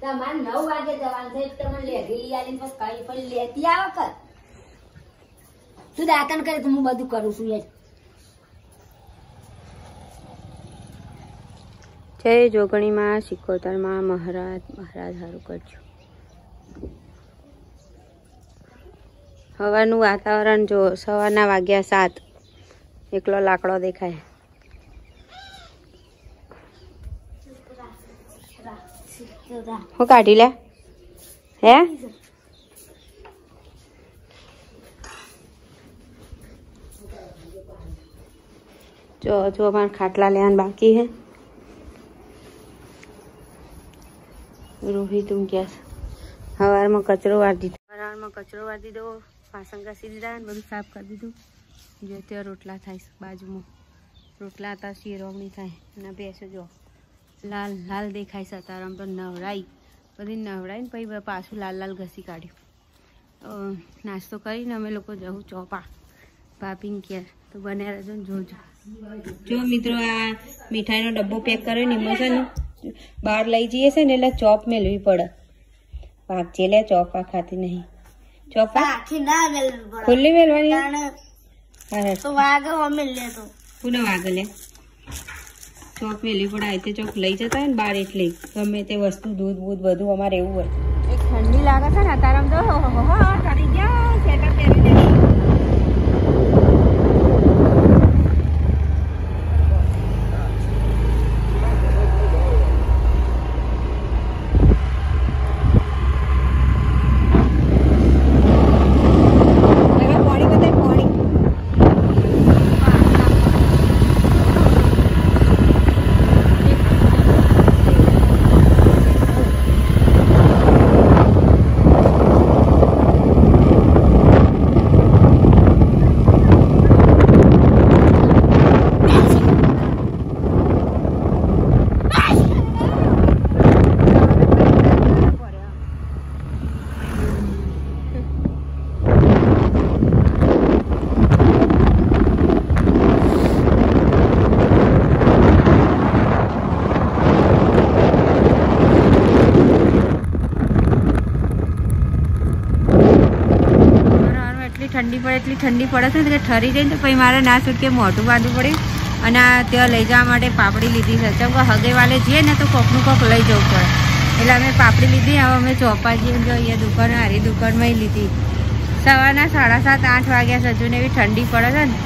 તમારે નવ વાગે જવાનું છે જય જોગણીમાં સિકોતરમાં મહારાજ મહારાજ સારું કરજો. હવાનું વાતાવરણ જો, સવારના વાગ્યા સાત, એકલો લાકડો દેખાય. હું કાઢી લે હે જો જો અમારે ખાટલા લેવાનું બાકી હે રોહિત ઊંઘ્યા છે સવારમાં કચરો વાર દીધો સવારમાં કચરો વાર દીધો વાસણ ઘસી દીધા ને બધું સાફ કરી દીધું જો ત્યાં રોટલા થાય છે બાજુમાં રોટલા હતા શેરવણી થાય અને બેસો જો લાલ લાલ દેખાય સતારામ આમ તો નવરાઈ. બધી નવરાઈ ને પછી પાછું લાલ લાલ ઘસી કાઢ્યું. નાસ્તો કરીને અમે લોકો જવું ચોપા. ભાભીને ઘેર. તો બને રહેજો ને જોજો. જો મિત્રો આ મીઠાઈનો ડબ્બો પેક કર્યો ને એમાં છે ને બહાર લઈ જઈએ છે ને એટલે ચોપ મેળવી પડે. ભાગજે લે ચોપા ખાતી નહીં. ચોપા? ખુલ્લી મેળવાની? તો વાગે અમે લેતો પુનઃ વાગે લે? ચોક વેલી પણ આ રીતે ચોક લઈ જતા હોય ને બહાર એટલે ગમે તે વસ્તુ દૂધ બૂધ બધું અમારે એવું હોય ઠંડી લાગે છે ને અત્યારે તો ગયા સ્વેટર પહેરી દે પાણી બતાય પાણી સવારમાં એટલી ઠંડી પડે, એટલી ઠંડી પડે છે કે ઠરી જાય ને તો પછી મારે ના છૂટકે મોઢું બાંધવું પડ્યું અને ત્યાં લઈ જવા માટે પાપડી લીધી છે. કેમ કે હગે વાલે જઈએ ને તો કોકનું કોક લઈ જવું પડે. એટલે અમે પાપડી લીધી, હવે અમે ચોપા જઈએ દુકાન, હારી દુકાનમાં લીધી. સવારના સાડા સાત, આઠ વાગ્યા હજુ ને એવી ઠંડી પડે છે ને.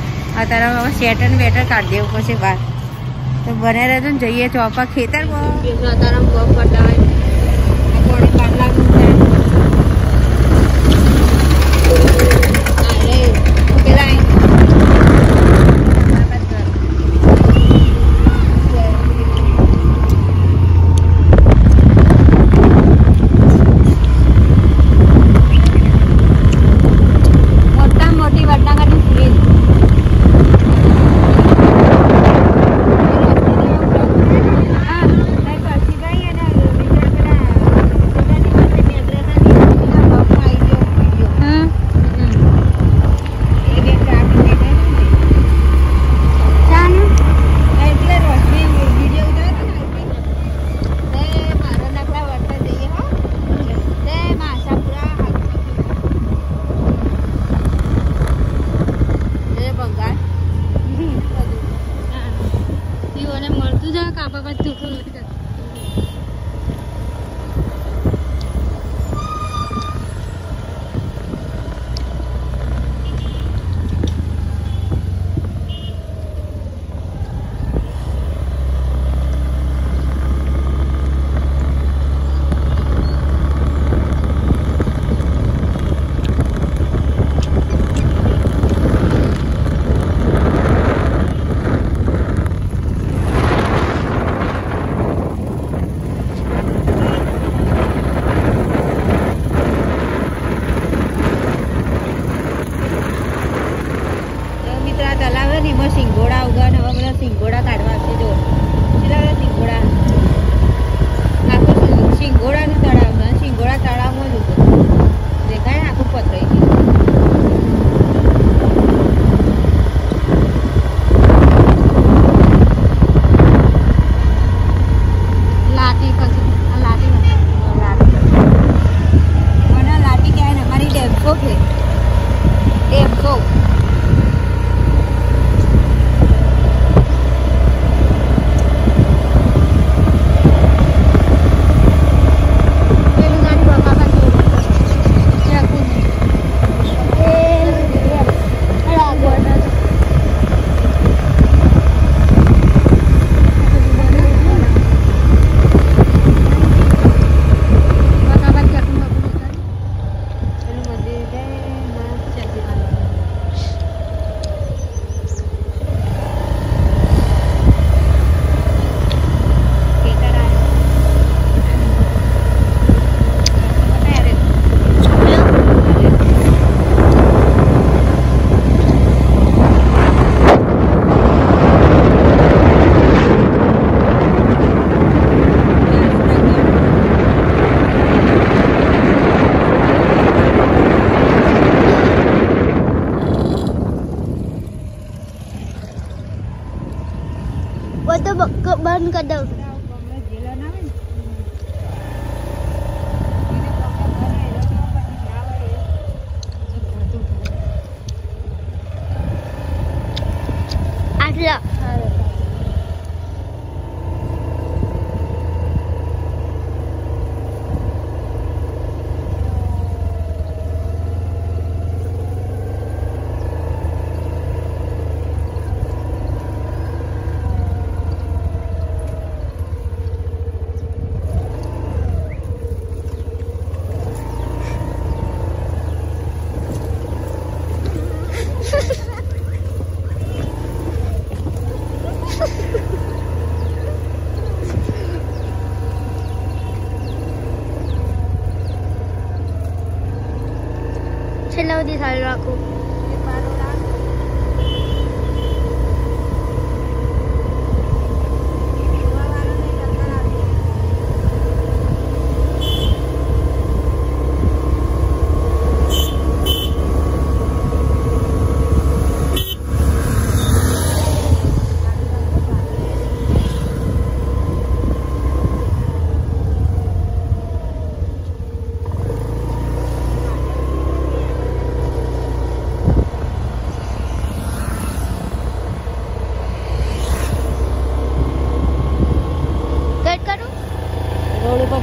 અત્યારે હવે શેટર ને બેટર કાઢી દેવું પડશે બહાર. તો બને રહેજો ને, જઈએ ચોપા ખેતર અત્યારે પગ બતાવાય પોણી બાટલાનું ને એમાં સિંગોડા ઉગા ને હવે બધા સિંગોડા કાઢવા છે જો કેટલા બધા સિંગોડા? આખું સિંગોડાનું તળાવ, સિંગોડા તળાવમાં જ ઉગો. દેખાય આખું પથરાઈ ગયું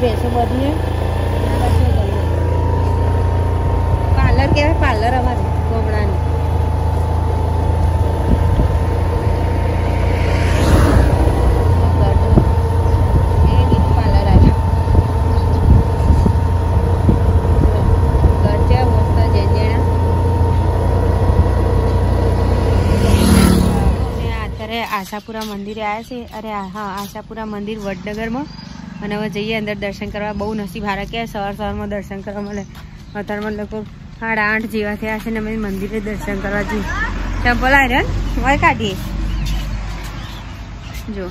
ભેંસો બધી પાર્લર કહેવાય પાર્લર અમારે, ગોમડાની. આશાપુરા મંદિરે આવ્યા છે અરે હા, આશાપુરા મંદિર વડનગરમાં. અને હવે જઈએ અંદર દર્શન કરવા. બહુ નસીબ હારા કે સવાર સવારમાં દર્શન કરવા મળે. અત્યારમાં લગભગ સાડા આઠ જેવા થયા છે ને અમે મંદિરે દર્શન કરવા જઈએ. ટેમ્પલ આવી રહ્યા ને કાઢીએ. જો.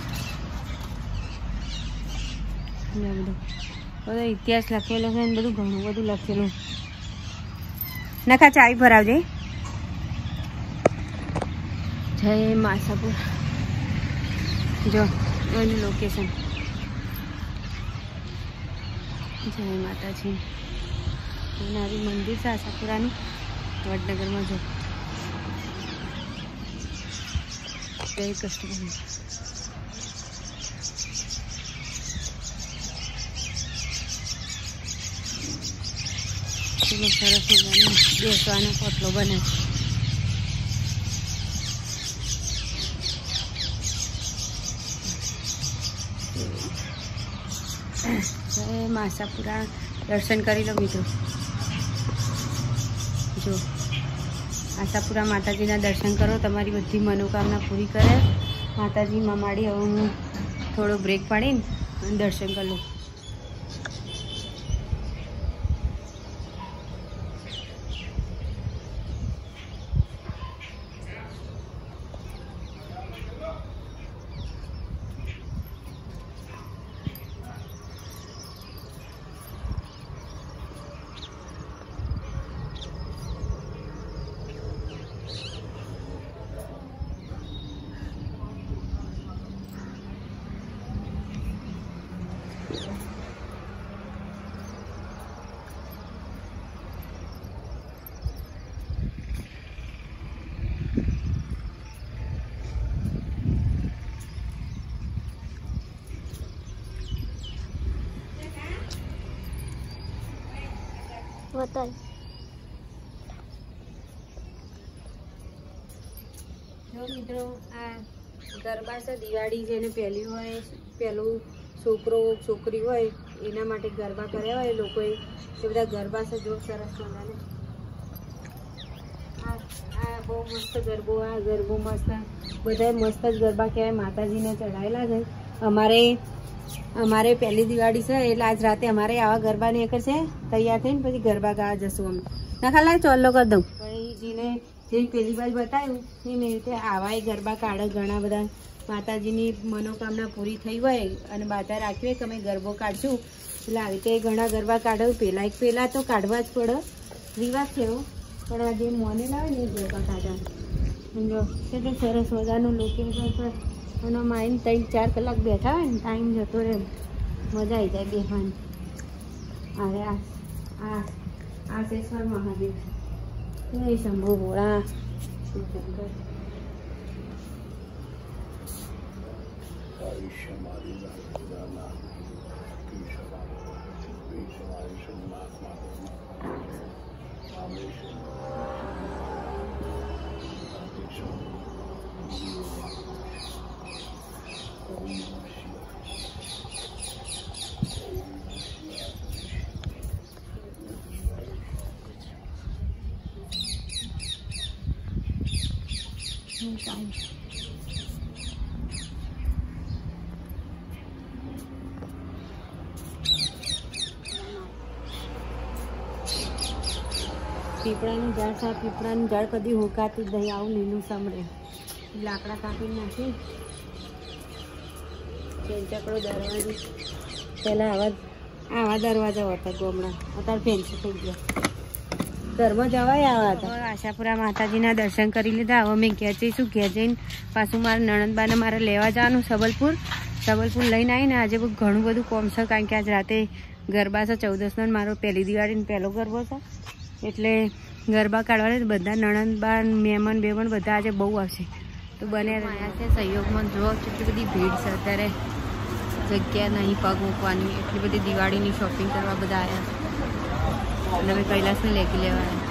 બધું. બધો ઇતિહાસ લખેલો છે ને બધું ઘણું બધું લખેલું. નખા ચાવી ભરાવજે. જય માસાપુર. જો, એનું લોકેશન જય માતાજી. નારી મંદિર છે આશાપુરાનું, વડનગરમાં જો. જય કેટલો સરસ મજાનો બેસવાનો પોટલો બને છે માસાપુરા દર્શન કરી લો મિત્રો. જો, આશાપુરા માતાજીના દર્શન કરો, તમારી બધી મનોકામના પૂરી કરે. માતાજી મમાડી હવે હું થોડો બ્રેક પાડીને દર્શન કરી લઉં. મિત્રો, આ ગરબા છે, દિવાળી જેને પહેલી હોય, પહેલું છોકરો, છોકરી હોય, એના માટે ગરબા કર્યા હોય લોકોએ. એ બધા ગરબા છે, જો સરસ મજાને. આ બહુ મસ્ત ગરબો, આ ગરબો મસ્ત. બધા મસ્ત જ ગરબા કહેવાય. માતાજીને ચઢાયેલા છે. અમારે અમારે પહેલી દિવાળી છે, એટલે આજ રાતે અમારે આવા ગરબા ને છે, તૈયાર થઈને પછી ગરબા ગાવા જશું અમે. ના ખાલી, ચોલ્લો કરી દઉં. ભાઈજીને જે પેલી બાજુ બતાવ્યું એમ એવી રીતે આવા ગરબા કાઢે, ઘણા બધા માતાજીની મનોકામના પૂરી થઈ હોય અને બાધા રાખી હોય કે અમે ગરબો કાઢશું. એટલે આવી રીતે ઘણા ગરબા કાઢો પહેલાં એક પહેલાં તો કાઢવા જ પડે. રિવાજ થયો પણ આ જે મોને લાવે ને એ ગરબા કાઢા જો કેટલું સરસ મજાનું લોકેશન છે અને એમ ત્રણ, ચાર કલાક બેઠા હોય ને ટાઈમ જતો રહે મજા આવી જાય બેહવાની. અરે આ આ આ શેશ્વર મહાદેવ એ શંભુ ભોળા Thank ચાલે પીપળાનું ઝાડ છે પીપળાનું ઝાડ કદી હુકાતું જ આવું લીલું સાંભળે. લાકડા કાપી નાખી. ચેંચકડો દરવાજો. પહેલાં આવા આવા દરવાજા હતા ગોમડા અત્યારે ફેન્સી થઈ ગયા. જવાય આવા હતા. આશાપુરા માતાજીના દર્શન કરી લીધા. હવે મેં ઘેર જઈશું ઘેર જઈને પાછું મારા નણંદબાને મારે લેવા જવાનું, સબલપુર. સબલપુર લઈને આવીને આજે ઘણું બધું કોમ છે, કારણ કે આજ રાતે ગરબા છે, ચૌદસનો મારો પહેલી દિવાળીનો પહેલો ગરબો છે. એટલે ગરબા કાઢવાને બધા નણંદબા મહેમાન બેમન બધા આજે બહુ આવશે. તો બને રહ્યા છે, સહયોગમાં જો કેટલી બધી ભીડ છે, અત્યારે જગ્યા નહીં પગ મૂકવાની, એટલી બધી દિવાળીની શોપિંગ કરવા બધા આવ્યા અને હવે કૈલાસને લેકી લેવા આવ્યા